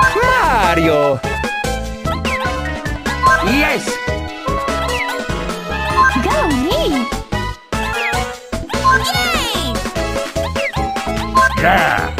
Mario! Yes! Go me! Yay! Yeah!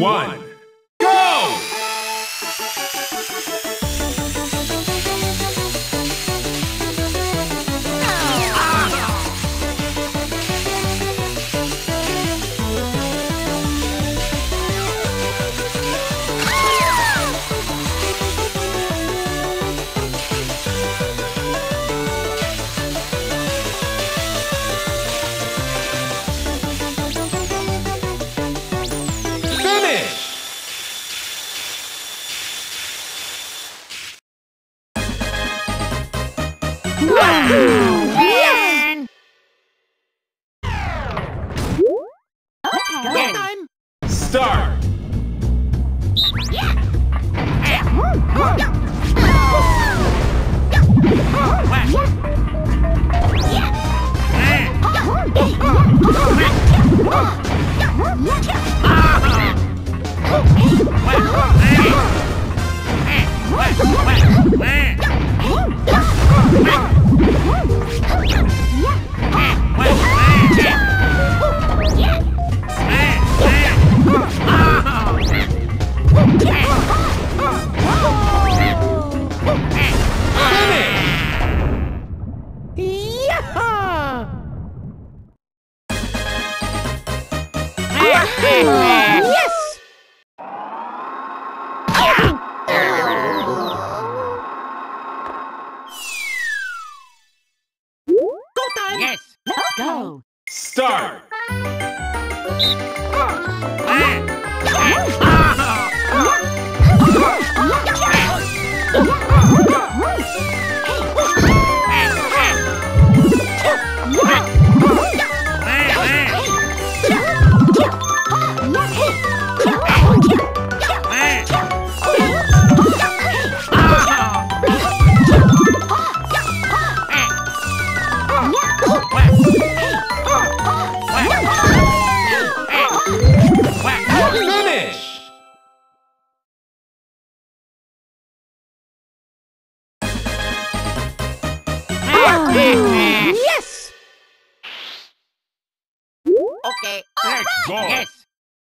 One, Start! Yaha!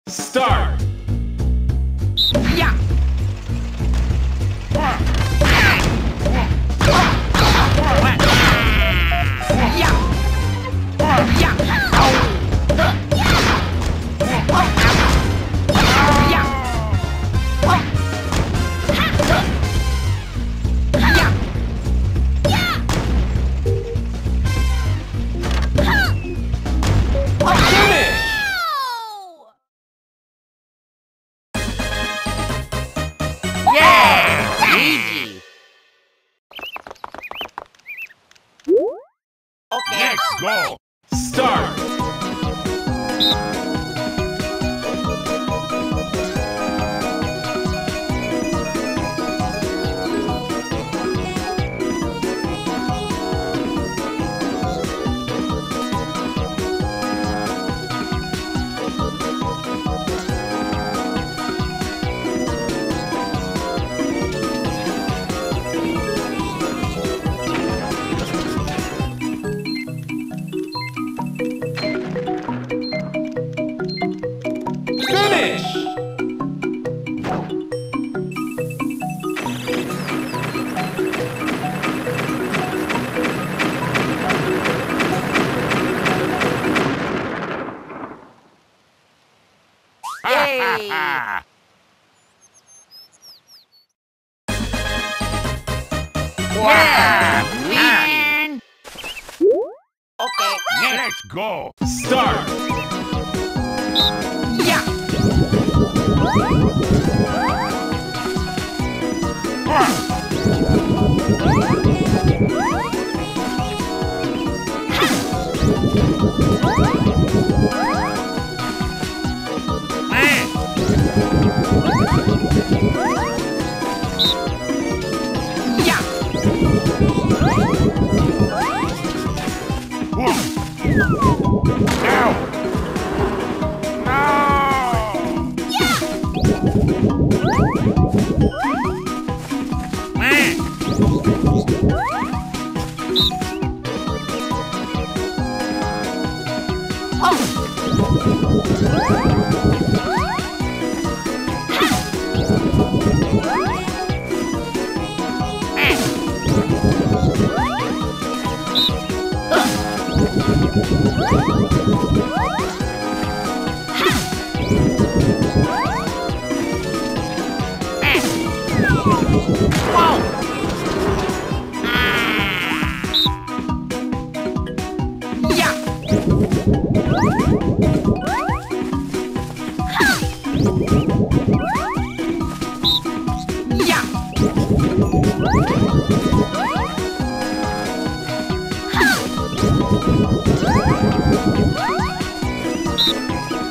Start. Yeah. Yeah.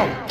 now.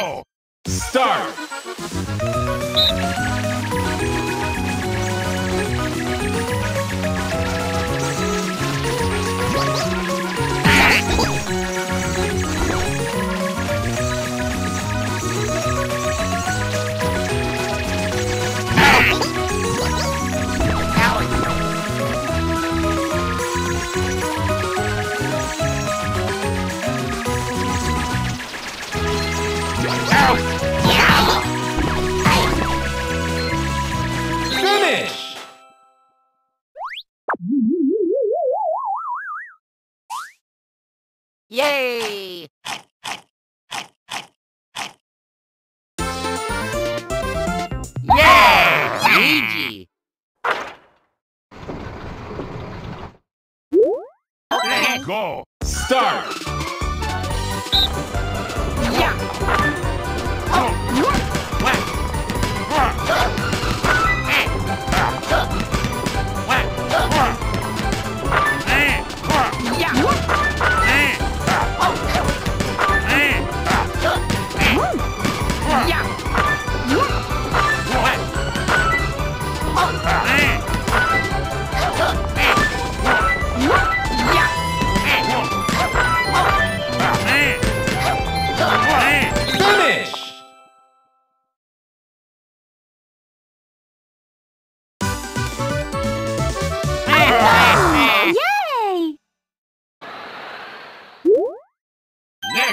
Let's Finish. Yay!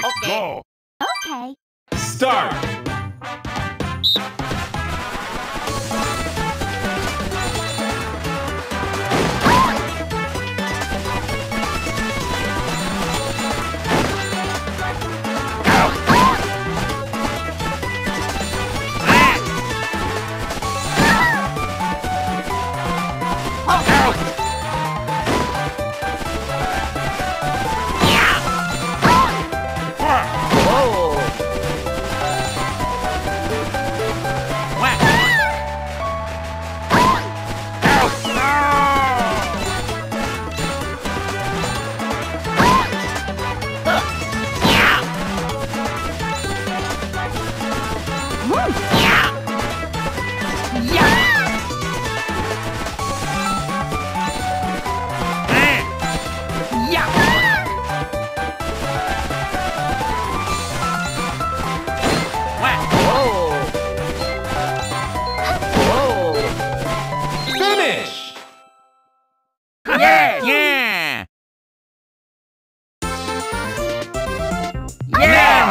Okay. go. Okay. Start.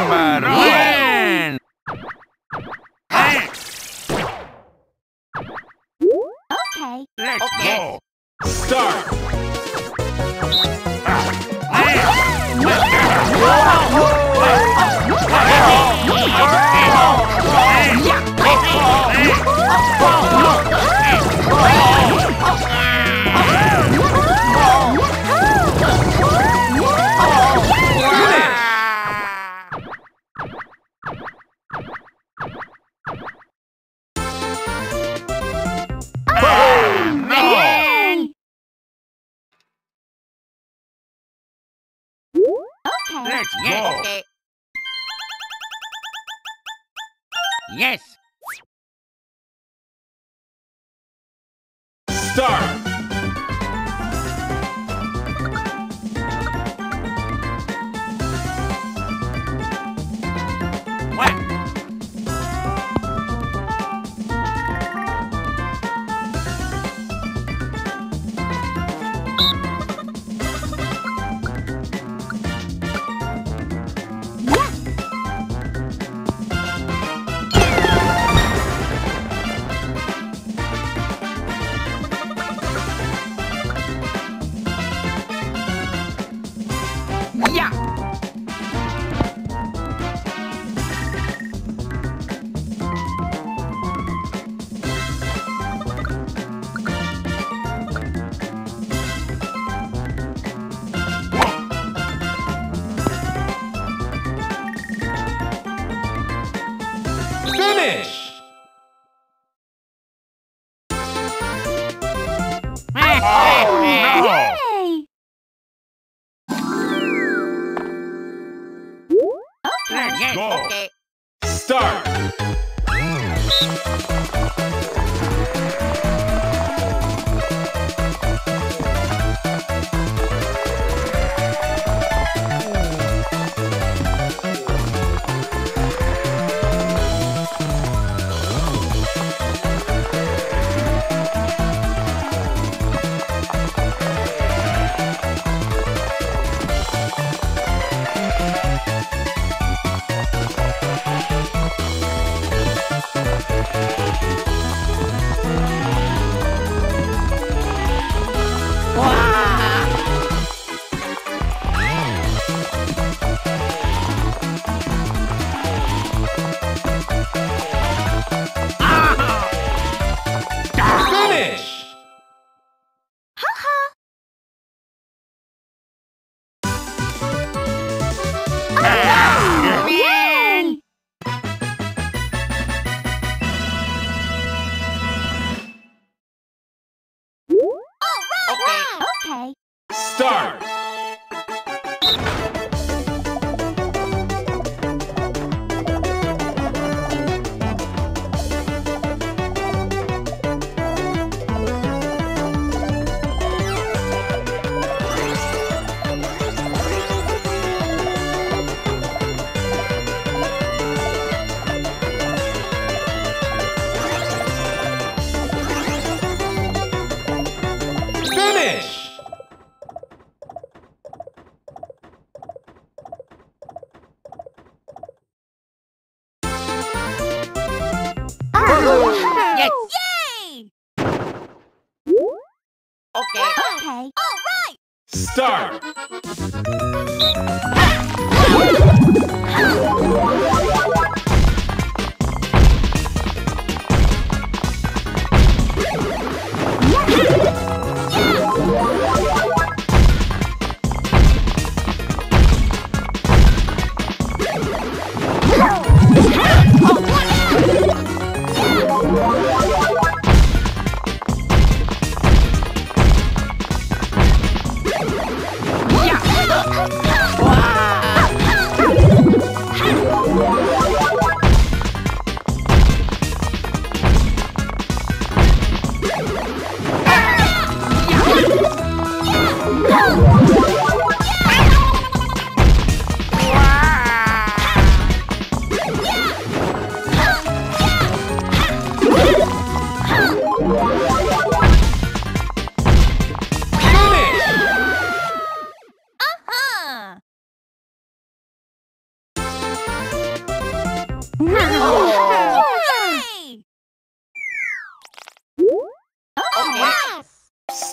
Yeah!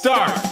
Start!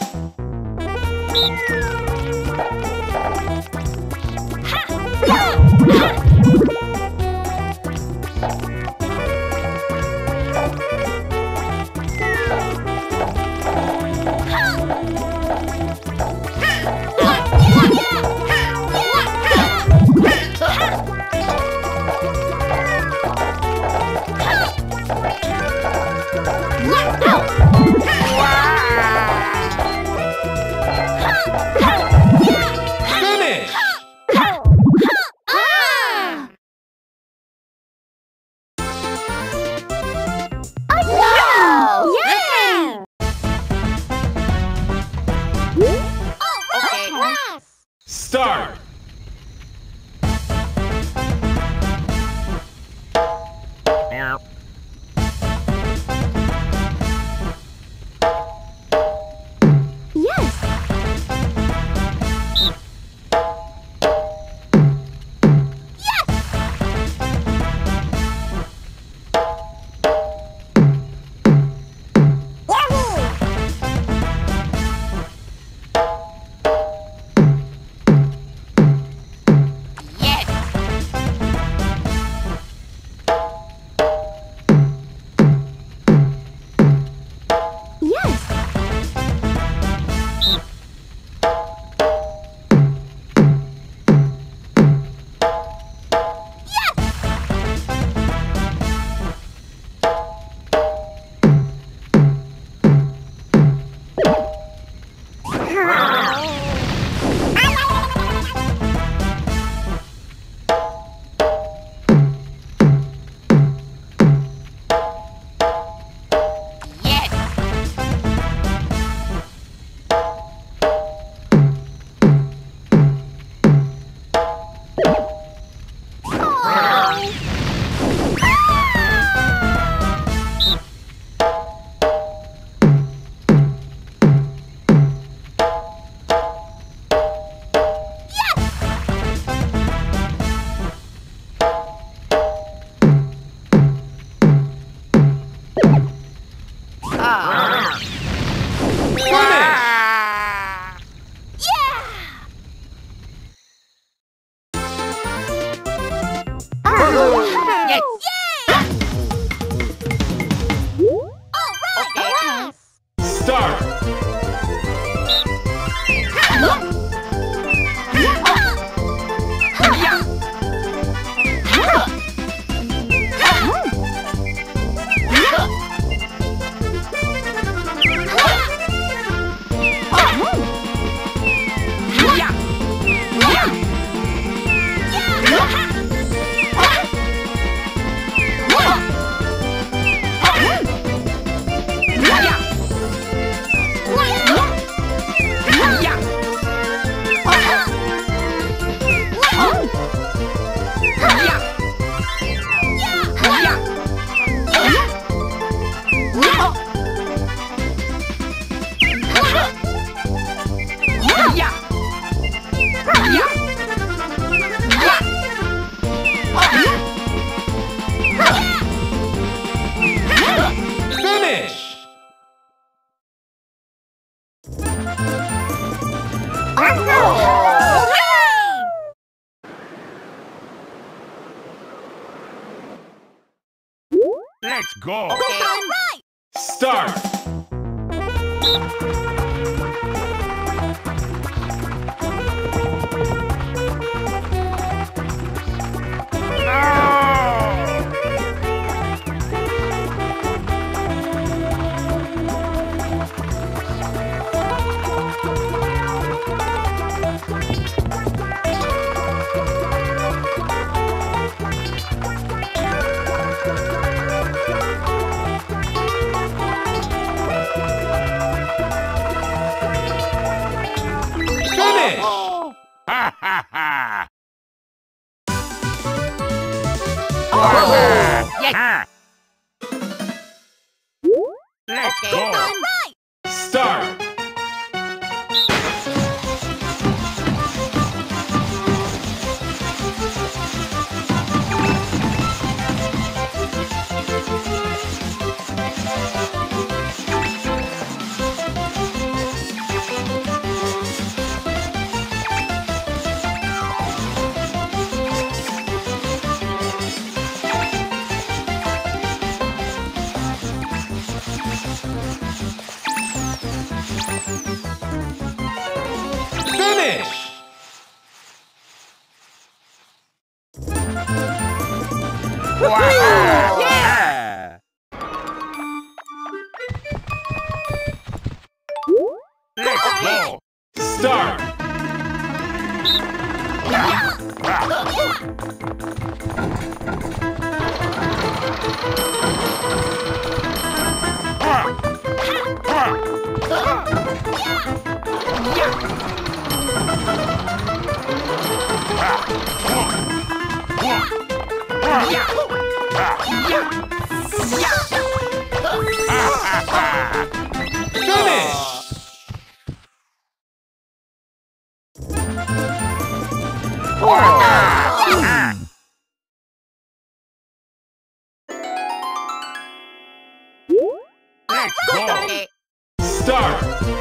Start.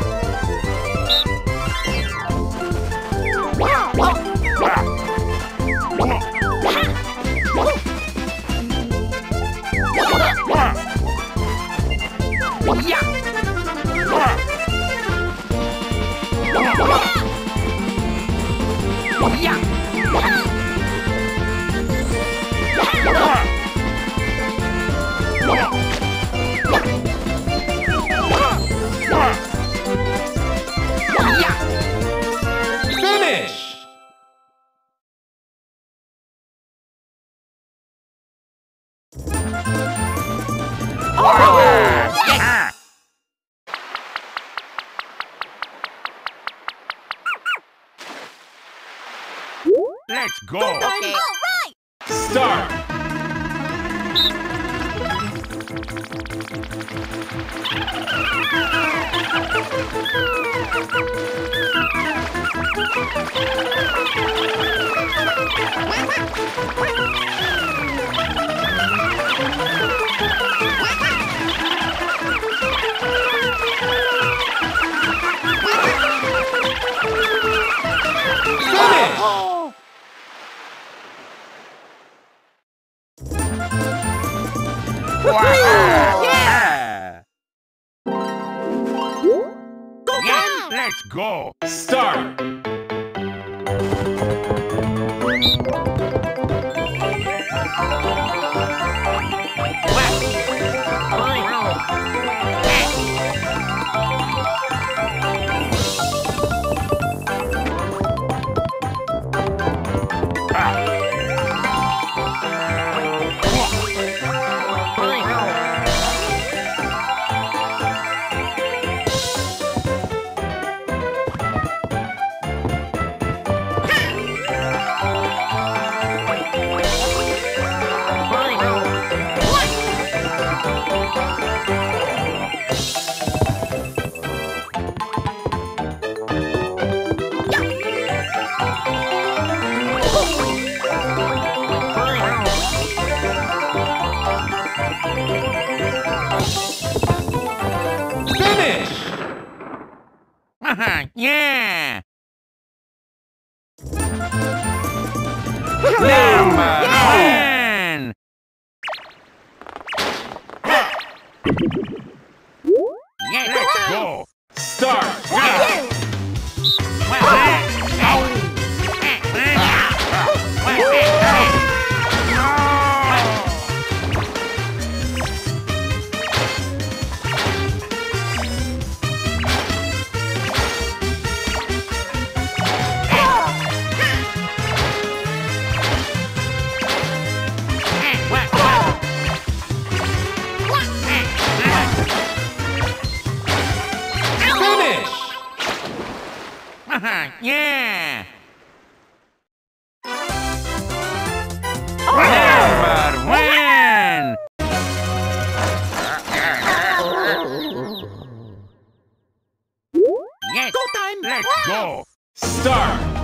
Go time! Let's wow. go! Start!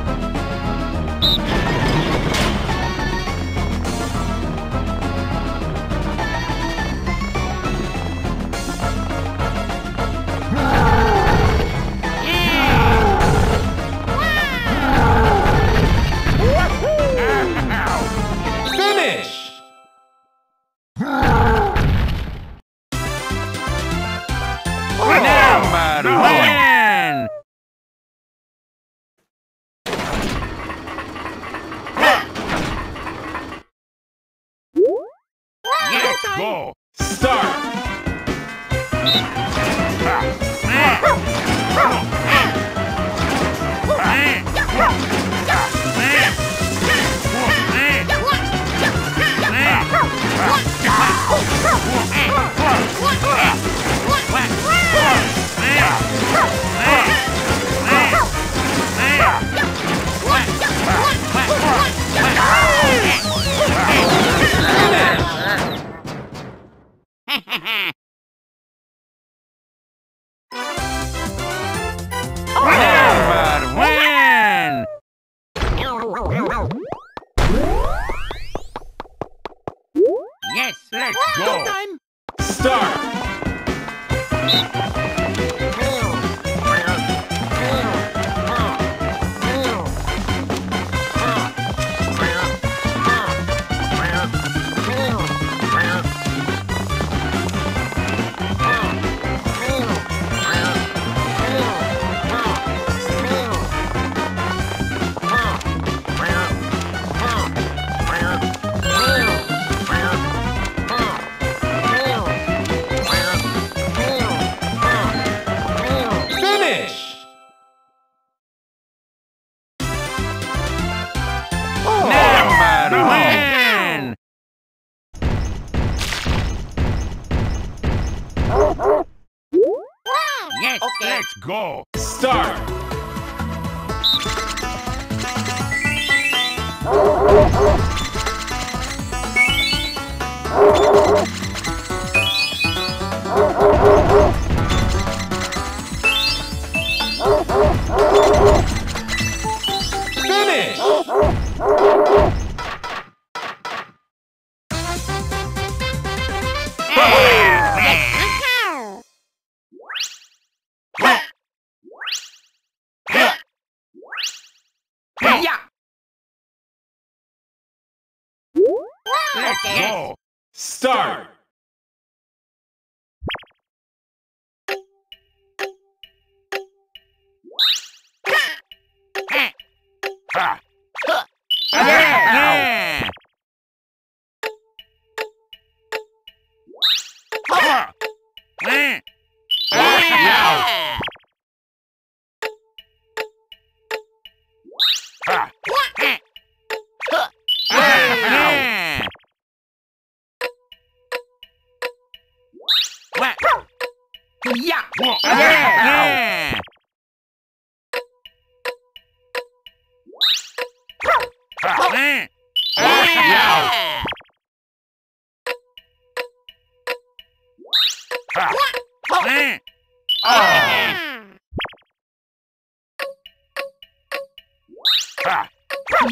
Let's go! Start!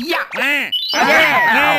หยักแน่แน่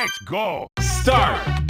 let's go. Start.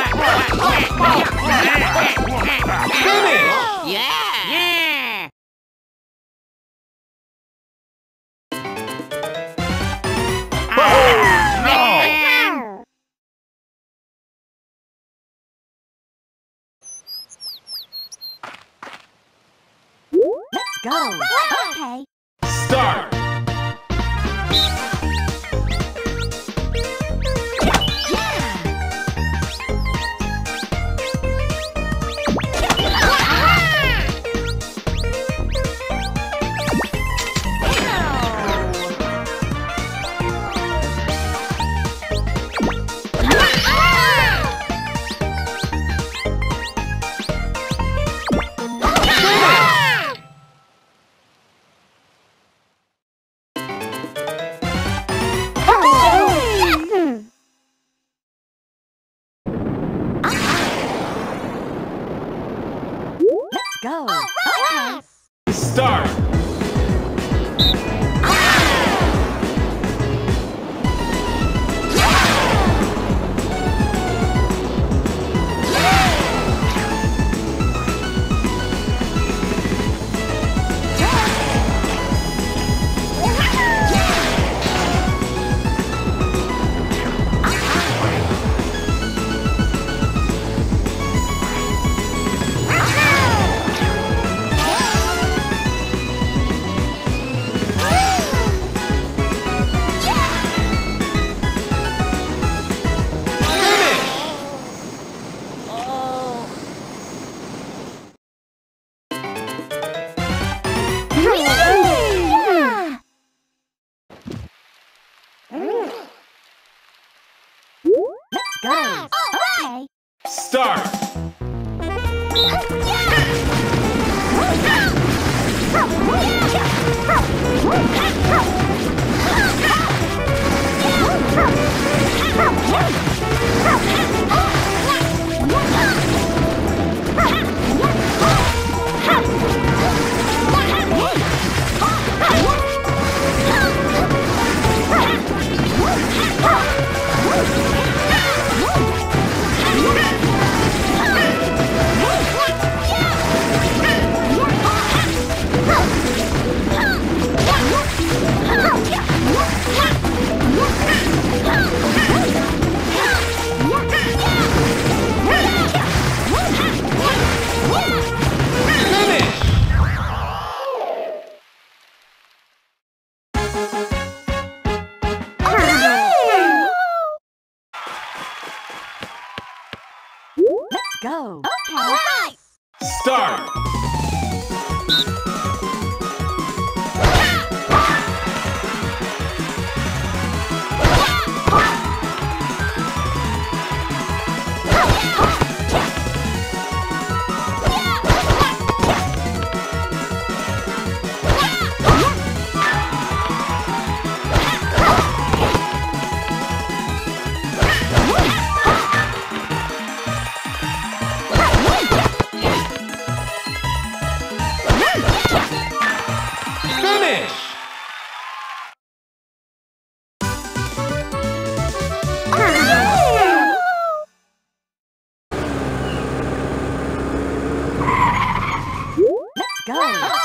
は。